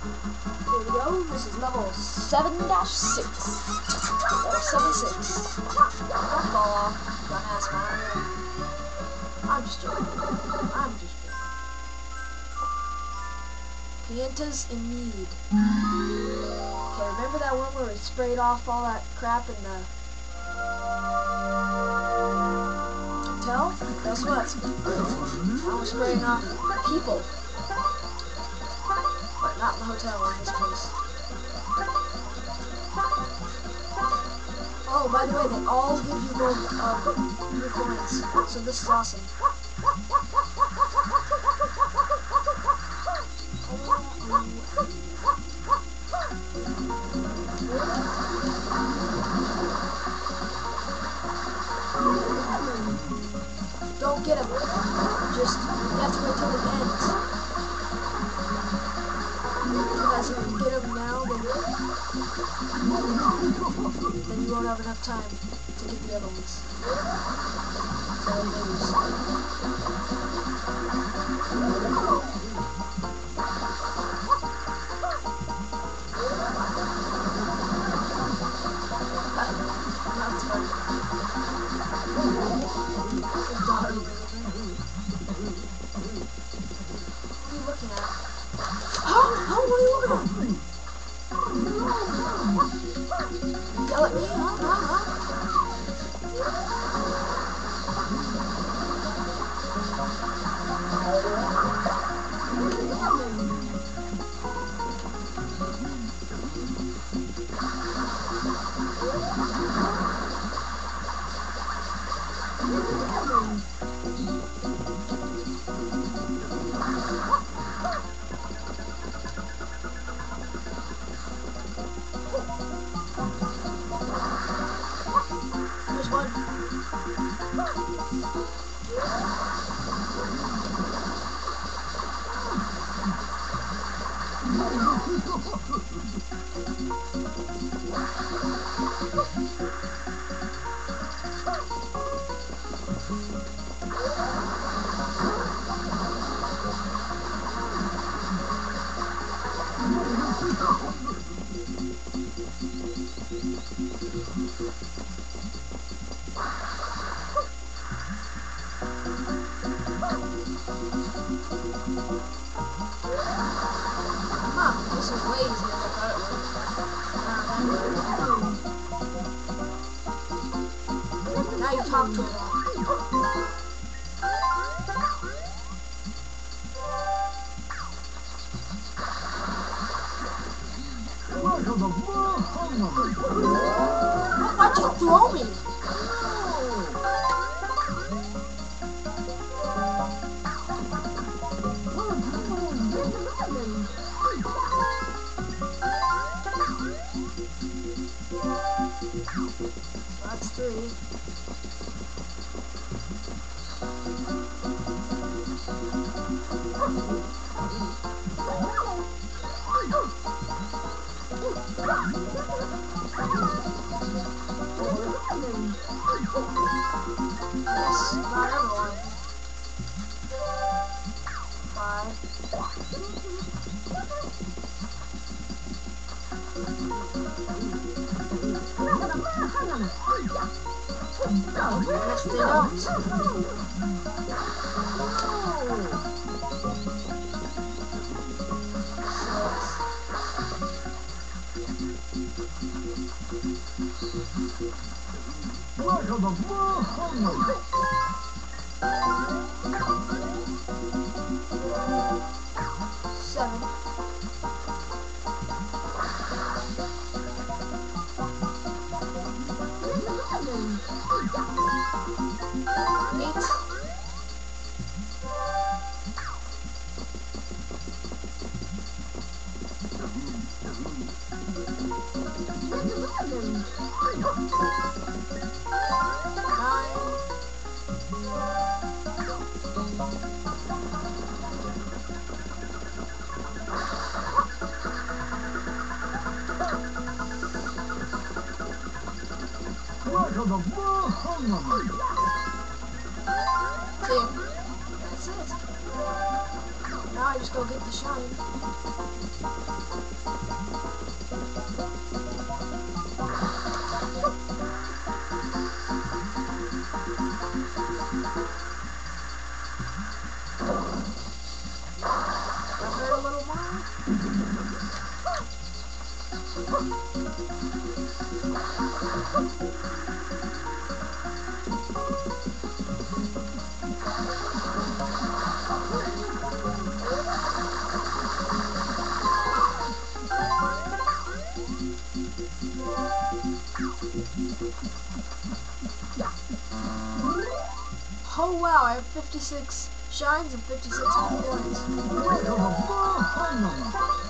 Here we go. This is level 7 6. Level 7 6. Don't fall off, dumbass Mario. I'm just joking. I'm just joking. Piantas in need. Okay, remember that one where we sprayed off all that crap in the hotel? Guess what? Now we're spraying off people. Not the hotel in this case. Oh, by the way, they all give you gold, um, new coins. So this is awesome. Then you won't have enough time to get the other ones. So lose. Thank you. Now you talk to it all. Why'd you throw me? That's three. Welcome to Mom! There. That's it. Now I just go get the shine. I've. Oh wow, I have 56 shines and 56 points. Welcome aboard, Honor.